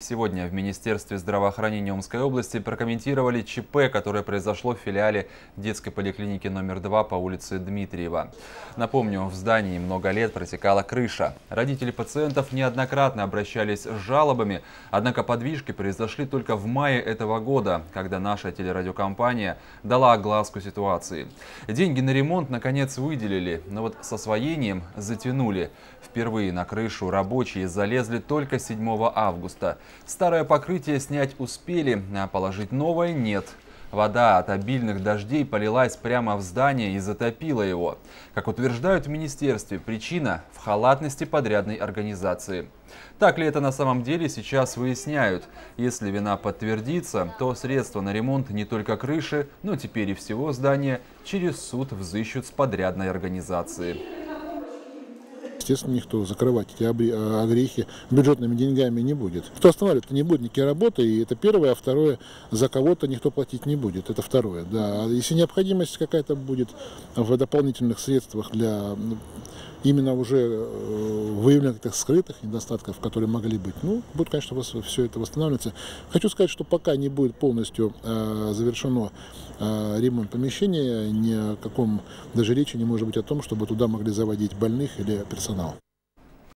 Сегодня в Министерстве здравоохранения Омской области прокомментировали ЧП, которое произошло в филиале детской поликлиники номер 2 по улице Дмитриева. Напомню, в здании много лет протекала крыша. Родители пациентов неоднократно обращались с жалобами, однако подвижки произошли только в мае этого года, когда наша телерадиокомпания дала огласку ситуации. Деньги на ремонт наконец выделили, но вот с освоением затянули. Впервые на крышу рабочие залезли только 7 августа. Старое покрытие снять успели, а положить новое нет. Вода от обильных дождей полилась прямо в здание и затопила его. Как утверждают в министерстве, причина в халатности подрядной организации. Так ли это на самом деле, сейчас выясняют. Если вина подтвердится, то средства на ремонт не только крыши, но теперь и всего здания через суд взыщут с подрядной организации естественно, никто закрывать эти а, огрехи бюджетными деньгами не будет. Кто останавливает, не будет никакие работы, и это первое, а второе, за кого-то никто платить не будет, это второе. Да. Если необходимость какая-то будет в дополнительных средствах для именно уже э, выявленных этих скрытых недостатков, которые могли быть, ну, будет, конечно, все это восстанавливаться. Хочу сказать, что пока не будет полностью э, завершено э, ремонт помещения, ни о каком даже речи не может быть о том, чтобы туда могли заводить больных или персонал. não.